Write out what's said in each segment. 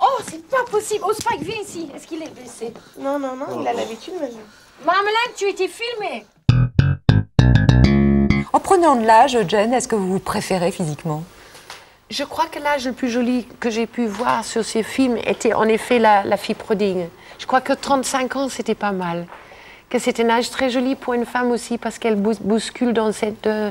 Oh, c'est pas possible. Oh, Spike, viens ici. Est-ce qu'il est blessé? Non, non, non, il a l'habitude maintenant. Marmelade, tu étais filmée. En prenant de l'âge, Jen, est-ce que vous vous préférez physiquement? Je crois que l'âge le plus joli que j'ai pu voir sur ces films était en effet la, la fille prodigue. Je crois que 35 ans, c'était pas mal. Que c'est un âge très joli pour une femme aussi parce qu'elle bous- bouscule dans cette euh,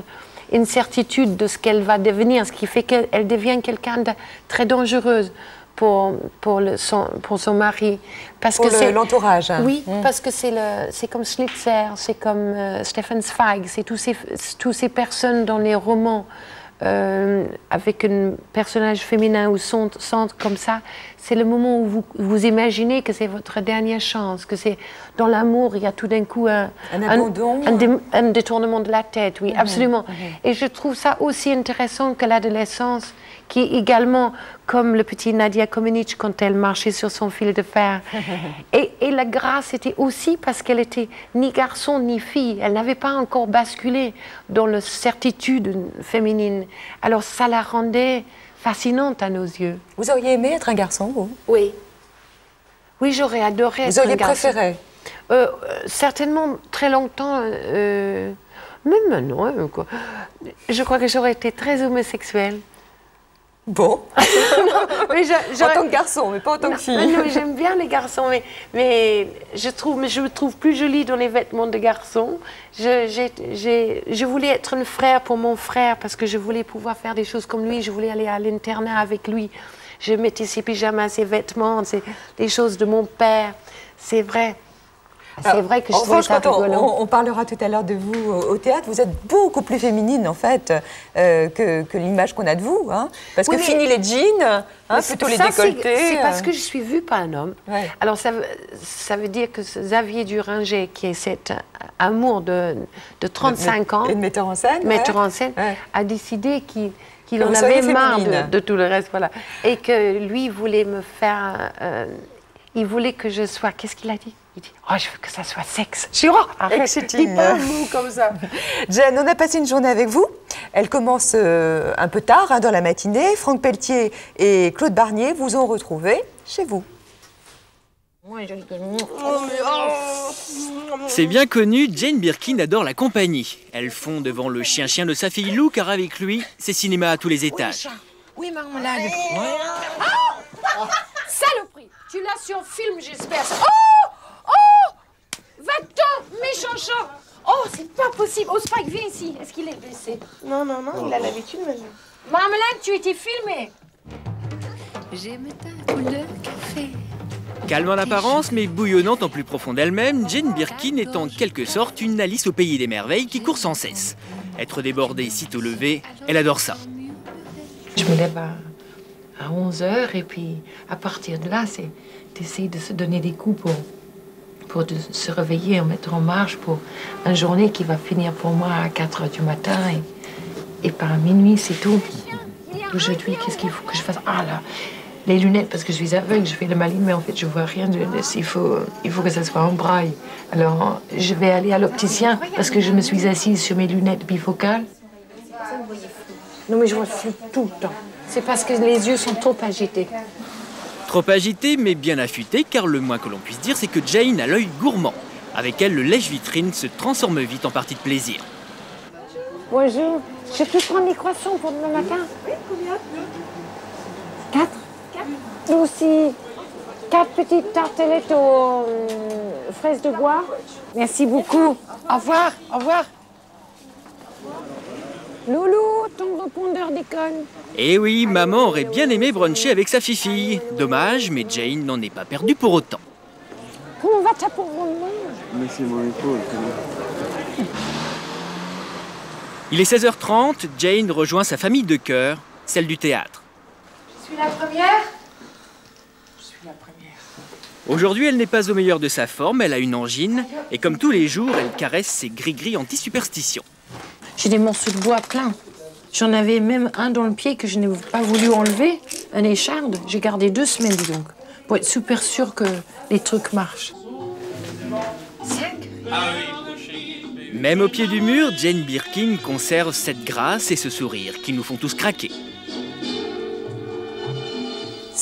incertitude de ce qu'elle va devenir, ce qui fait qu'elle devient quelqu'un de très dangereuse pour, pour, le- son, pour son mari. Parce Pour que l'entourage. Oui, Mm. parce que c'est le- c'est comme Schlitzer, c'est comme euh, Stefan Zweig, c'est tous ces, tous ces personnes dans les romans euh, avec un personnage féminin ou son- centre comme ça. C'est le moment où vous, vous imaginez que c'est votre dernière chance, que c'est dans l'amour, il y a tout d'un coup un, Un abandon. un dé- un détournement de la tête, oui, absolument. mhm. Et je trouve ça aussi intéressant que l'adolescence, qui également comme le petit Nadia Comaneci quand elle marchait sur son fil de fer. et, et la grâce était aussi parce qu'elle était ni garçon ni fille. Elle n'avait pas encore basculé dans la certitude féminine. Alors ça la rendait fascinante à nos yeux. Vous auriez aimé être un garçon, vous? Oui. Oui, j'aurais adoré Vous être un auriez garçon. préféré? Euh, euh, certainement très longtemps, euh, même maintenant, quoi. je crois que j'aurais été très homosexuelle. Bon, j'a- en tant que garçon, mais pas en tant que fille. non, mais j'aime bien les garçons, mais, mais je, trouve, mais je me trouve plus jolie dans les vêtements de garçon. Je, je voulais être une frère pour mon frère parce que je voulais pouvoir faire des choses comme lui. Je voulais aller à l'internat avec lui. Je mettais ses pyjamas, ses vêtements, c'est les choses de mon père. C'est vrai. C'est Alors, vrai que je revanche, ça quand on, parlera tout à l'heure de vous au, au théâtre, vous êtes beaucoup plus féminine en fait euh, que, que l'image qu'on a de vous. hein. Parce Oui, que fini les jeans, hein, plutôt les c'est- décolletés. C'est parce euh. que je suis vue par un homme. Ouais. Alors ça, veut- ça veut dire que Xavier Duringer, qui est cet amour de, de 35 ans, Et de metteur en scène. metteur ouais. en scène, Ouais. a décidé qu'il en avait marre de tout le reste, voilà. Et que lui voulait me faire, euh, il voulait que je sois, qu'est-ce qu'il a dit? Il dit, oh, je veux que ça soit sexe. Je dis, oh, arrête, dis pas un mot comme ça. Jen, on a passé une journée avec vous. Elle commence euh, un peu tard hein, dans la matinée. Franck Pelletier et Claude Barnier vous ont retrouvé chez vous. C'est bien connu, Jane Birkin adore la compagnie. Elle fond devant le chien-chien de sa fille Lou, car avec lui, c'est cinéma à tous les étages. Oui, marmelade. Ah Saloperie Tu l'as sur film, j'espère. Oh Oh méchant chat Oh, c'est pas possible Oh, Spike, viens ici Est-ce qu'il est blessé? Non, non, non, il a l'habitude maintenant. Marmelade, tu étais filmée J'aime ta couleur café. Calme en apparence, mais bouillonnante en plus profond d'elle-même, Jane Birkin est en quelque sorte une Alice au pays des merveilles qui court sans cesse. Être débordée sitôt levée, elle adore ça. Je me lève à, à 11 heures et puis à partir de là, c'est d'essayer de se donner des coups pour, pour se réveiller, mettre en marche pour une journée qui va finir pour moi à 4 heures du matin et, et par minuit, c'est tout. Aujourd'hui, qu'est-ce qu'il faut que je fasse? Ah là, les lunettes, parce que je suis aveugle, je fais le maline, mais en fait, je vois rien. De, il, faut, il faut que ça soit en braille. Alors, je vais aller à l'opticien parce que je me suis assise sur mes lunettes bifocales. Non, mais je vois tout le temps. C'est parce que les yeux sont trop agités. Trop agitée, mais bien affûtée, car le moins que l'on puisse dire, c'est que Jane a l'œil gourmand. Avec elle, le lèche-vitrine se transforme vite en partie de plaisir. Bonjour. Je peux prendre des croissants pour demain matin? Oui, combien? Quatre Quatre Nous aussi. Quatre petites tartelettes aux euh, fraises de bois. Merci beaucoup. Au revoir. Au revoir. Et Eh oui, maman aurait bien aimé bruncher avec sa fille. Dommage, mais Jane n'en est pas perdue pour autant. Comment va ta pauvre maman Mais c'est mon épaule. Il est 16h30, Jane rejoint sa famille de cœur, celle du théâtre. Je suis la première Aujourd'hui, elle n'est pas au meilleur de sa forme, elle a une angine, et comme tous les jours, elle caresse ses gris-gris anti-superstition. J'ai des morceaux de bois pleins. J'en avais même un dans le pied que je n'ai pas voulu enlever, un écharde. J'ai gardé deux semaines, dis donc, pour être super sûr que les trucs marchent. Même au pied du mur, Jane Birkin conserve cette grâce et ce sourire qui nous font tous craquer.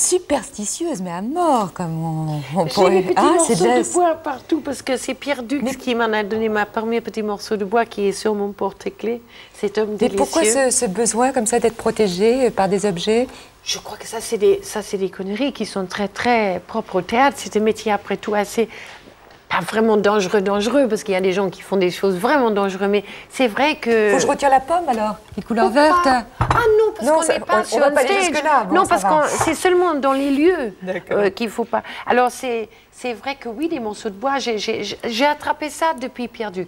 Superstitieuse, mais à mort, comme on, on J'ai pourrait. mes petits Ah, morceaux de bois partout parce que c'est Pierre Dux qui m'en a donné ma premier petit morceau de bois qui est sur mon porte-clés. Cet homme Mais délicieux. pourquoi ce, ce besoin comme ça d'être protégé par des objets? Je crois que ça, c'est des, ça, c'est des conneries qui sont très, très propres au théâtre. C'est un métier, après tout, assez. Pas vraiment dangereux, dangereux, parce qu'il y a des gens qui font des choses vraiment dangereuses, mais c'est vrai que. Faut que je retire la pomme alors Les couleurs vertes Ah non, parce qu'on n'est pas on- sur on va un pas aller. Bon, non, parce que c'est seulement dans les lieux euh, qu'il faut pas. Alors c'est vrai que oui, des morceaux de bois. J'ai attrapé ça depuis Pierre Dux.